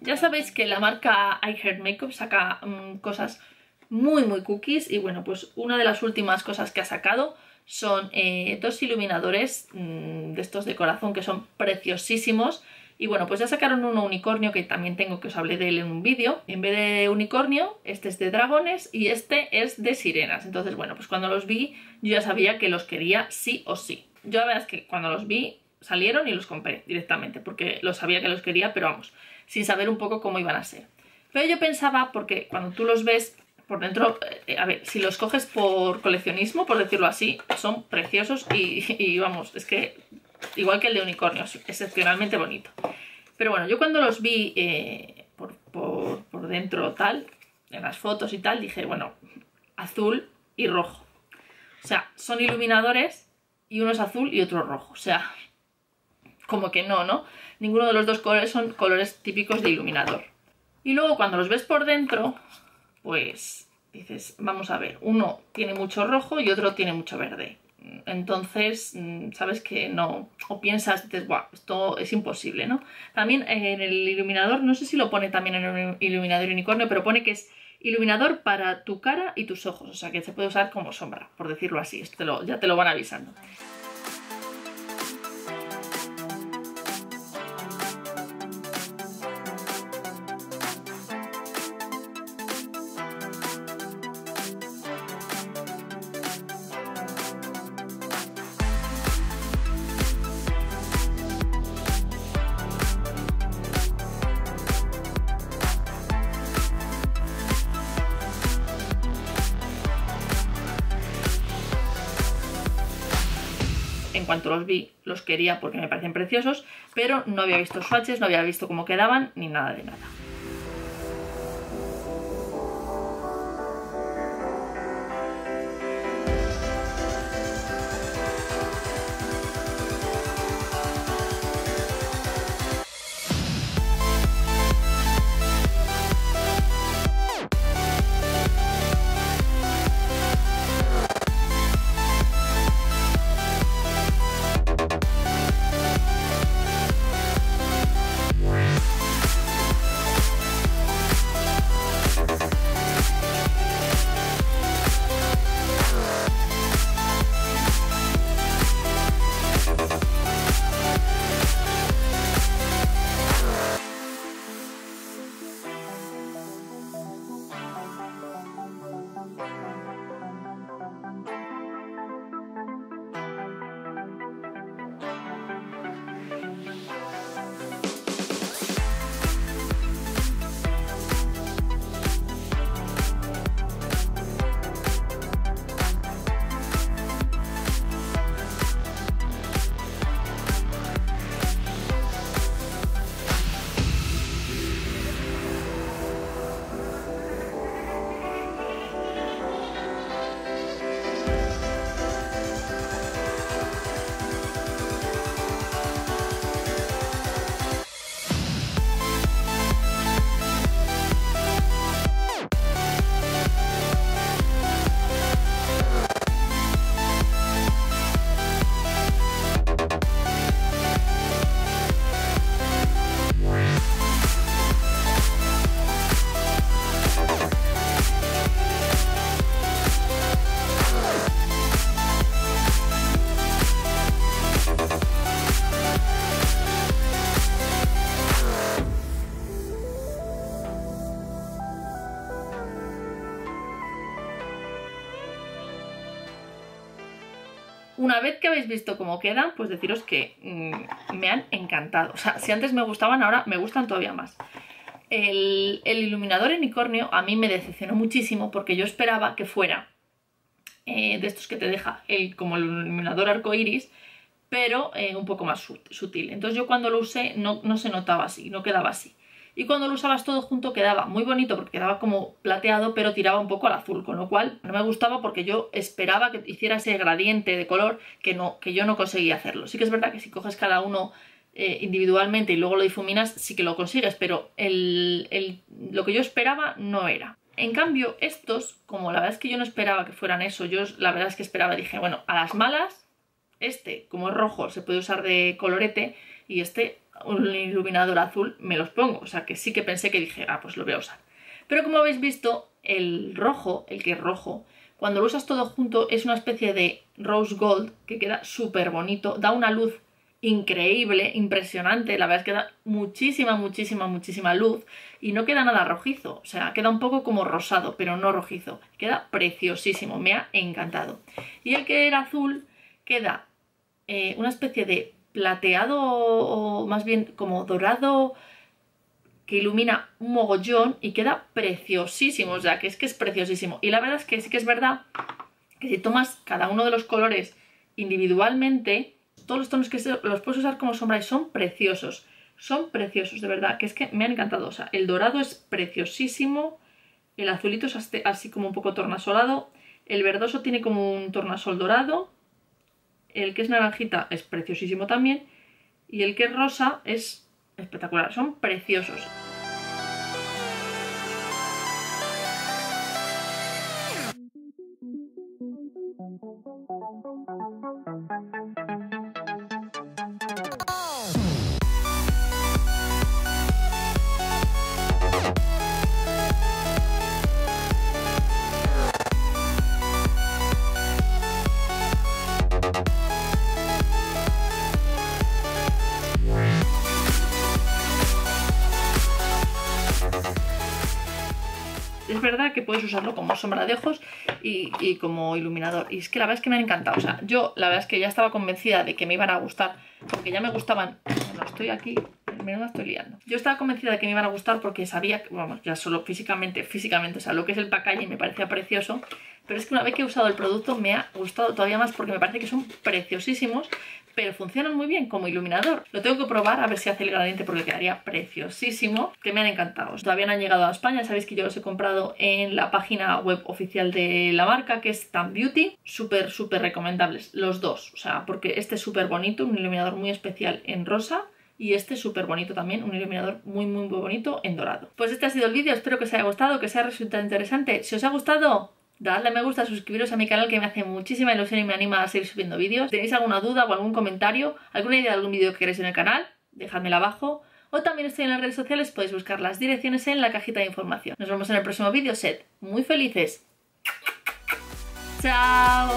Ya sabéis que la marca I Heart Makeup saca mm, cosas muy muy cookies y bueno pues una de las últimas cosas que ha sacado son eh, dos iluminadores mm, de estos de corazón que son preciosísimos y bueno, pues ya sacaron uno unicornio que también tengo que os hablé de él en un vídeo. En vez de unicornio, este es de dragones y este es de sirenas. Entonces, bueno, pues cuando los vi yo ya sabía que los quería sí o sí. Yo la verdad es que cuando los vi salieron y los compré directamente porque lo sabía que los quería, pero vamos, sin saber un poco cómo iban a ser. Pero yo pensaba, porque cuando tú los ves por dentro, eh, a ver, si los coges por coleccionismo, por decirlo así, son preciosos y, y vamos, es que igual que el de unicornio, excepcionalmente bonito. Pero bueno, yo cuando los vi eh, por, por, dentro tal, en las fotos y tal, dije, bueno, azul y rojo. O sea, son iluminadores y uno es azul y otro rojo. O sea, como que no, ¿no? Ninguno de los dos colores son colores típicos de iluminador. Y luego cuando los ves por dentro, pues dices, vamos a ver, uno tiene mucho rojo y otro tiene mucho verde entonces mm, sabes que no, o piensas, dices, esto es imposible, ¿no? También en el iluminador, no sé si lo pone también en el iluminador unicornio, pero pone que es iluminador para tu cara y tus ojos, o sea que se puede usar como sombra, por decirlo así, esto ya te lo van avisando. Cuanto los vi los quería porque me parecen preciosos, pero no había visto swatches, no había visto cómo quedaban ni nada de nada. Vez que habéis visto cómo quedan, pues deciros que mm, me han encantado. O sea, si antes me gustaban, ahora me gustan todavía más. El, iluminador unicornio a mí me decepcionó muchísimo porque yo esperaba que fuera eh, de estos que te deja el, como el iluminador arcoiris, pero eh, un poco más sutil. Entonces yo cuando lo usé no se notaba así, no quedaba así y cuando lo usabas todo junto quedaba muy bonito porque quedaba como plateado pero tiraba un poco al azul, con lo cual no me gustaba porque yo esperaba que hiciera ese gradiente de color que, no, que yo no conseguía hacerlo. Sí que es verdad que si coges cada uno eh, individualmente y luego lo difuminas sí que lo consigues, pero lo que yo esperaba no era. En cambio, estos, como la verdad es que yo no esperaba que fueran eso, yo la verdad es que esperaba, dije, bueno, a las malas este, como es rojo, se puede usar de colorete y este, un iluminador azul, me los pongo. O sea que sí que pensé que dije, ah, pues lo voy a usar. Pero como habéis visto, el rojo, el que es rojo, cuando lo usas todo junto es una especie de rose gold que queda súper bonito, da una luz increíble, impresionante, la verdad es que da muchísima, muchísima, muchísima luz y no queda nada rojizo, o sea, queda un poco como rosado, pero no rojizo, queda preciosísimo, me ha encantado. Y el que era azul queda eh, una especie de plateado o más bien como dorado que ilumina un mogollón y queda preciosísimo, o sea, que es que es preciosísimo. Y la verdad es que sí que es verdad que si tomas cada uno de los colores individualmente, todos los tonos que los puedes usar como sombra y son preciosos. Son preciosos, de verdad, que es que me han encantado. O sea, el dorado es preciosísimo, el azulito es así como un poco tornasolado, el verdoso tiene como un tornasol dorado, el que es naranjita es preciosísimo también, y el que es rosa es espectacular, son preciosos. Es verdad que puedes usarlo como sombra de ojos y, como iluminador. Y es que la verdad es que me han encantado. O sea, yo la verdad es que ya estaba convencida de que me iban a gustar, porque ya me gustaban. Bueno, estoy aquí, menos estoy liando. Yo estaba convencida de que me iban a gustar porque sabía, vamos, ya solo físicamente, físicamente, o sea, lo que es el packaging me parecía precioso. Pero es que una vez que he usado el producto me ha gustado todavía más porque me parece que son preciosísimos pero funcionan muy bien como iluminador. Lo tengo que probar a ver si hace el gradiente porque quedaría preciosísimo, que me han encantado. Todavía no han llegado a España, sabéis que yo los he comprado en la página web oficial de la marca, que es Tan Beauty. Súper, súper recomendables, los dos. O sea, porque este es súper bonito, un iluminador muy especial en rosa y este súper bonito también, un iluminador muy muy muy bonito en dorado. Pues este ha sido el vídeo, espero que os haya gustado, que os haya resultado interesante. Si os ha gustado, dadle me gusta, suscribiros a mi canal que me hace muchísima ilusión y me anima a seguir subiendo vídeos. Si tenéis alguna duda o algún comentario, alguna idea de algún vídeo que queréis en el canal, dejadmela abajo. O también estoy en las redes sociales, podéis buscar las direcciones en la cajita de información. Nos vemos en el próximo vídeo, sed muy felices. ¡Chao!